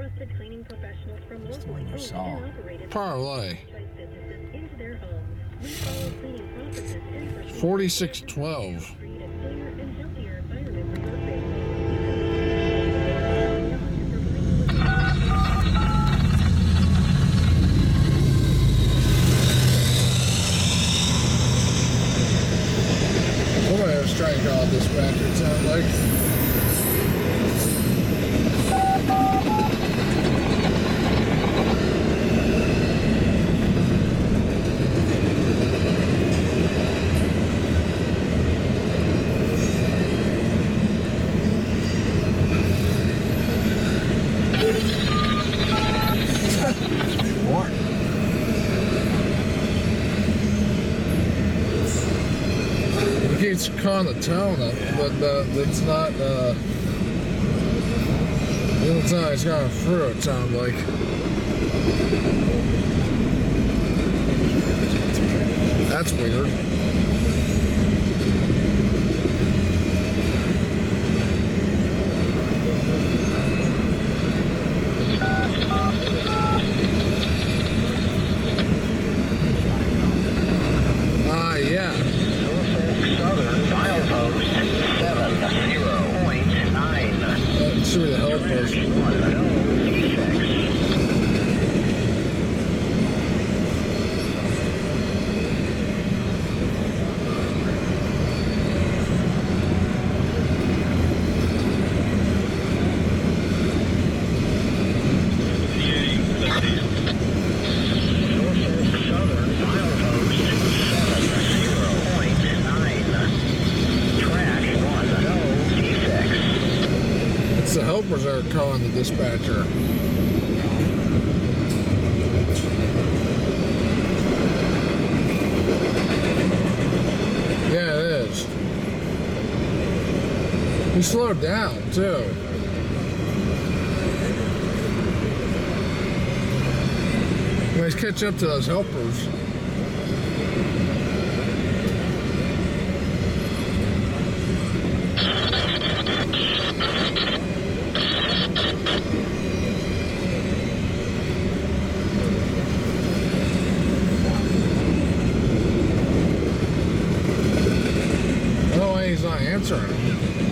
trusted cleaning professionals from locally owned and operated Parlay. franchise businesses into their homes. We follow cleaning Keeps calling the town but uh, that's not. Uh, the only time he's gone through, it sounds like. That's weird. The helpers are calling the dispatcher. Yeah, it is. He slowed down too. Guys, catch up to those helpers. answer.